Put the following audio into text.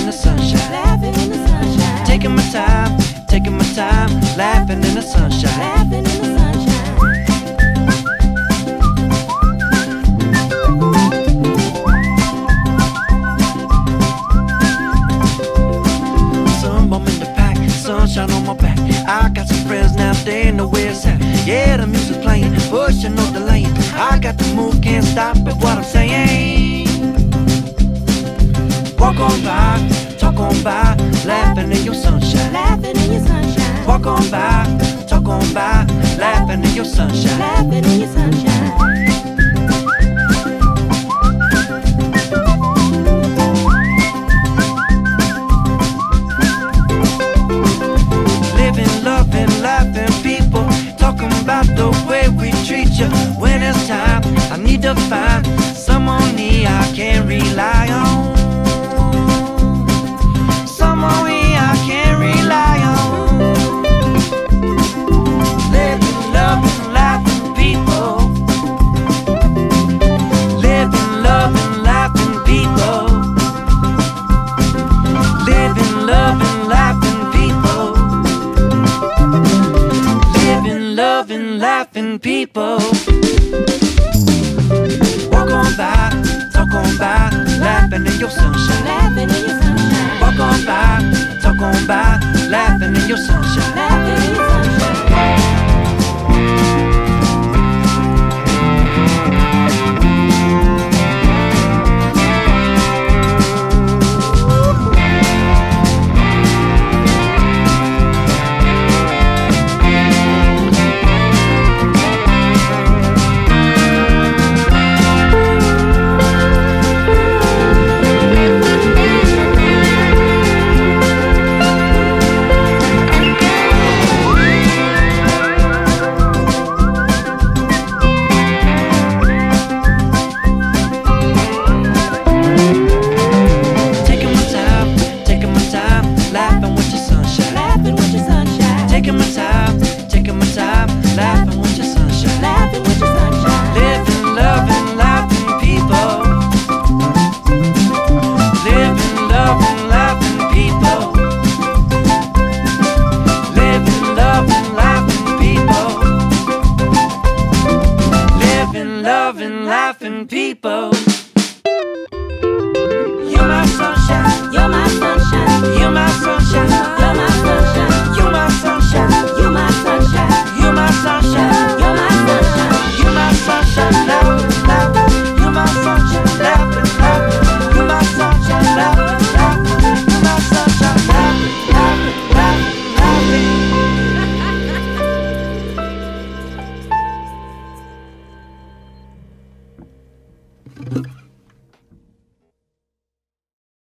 in the sunshine. laughing in the sunshine. Taking my time, taking my time, laughing in the sunshine. laughing in the sunshine. Some I'm in the pack, sunshine on my back. I got some friends now, they know where it's at. Yeah, the music's playing, pushing no delaying. I got the move, can't stop at what I'm saying. Walk on by, Laughing in your sunshine. Walk on by, talk on by, laughing in your sunshine. Laughing in your sunshine. Living, loving, laughing people talking about the way we treat you. When it's time, I need to find someone me I can loving, laughing people. Walk on by, talk on by, laughing in your sunshine. Laughing in your sunshine. Walk on by, talk on by, laughing in your sunshine. Laughing laugh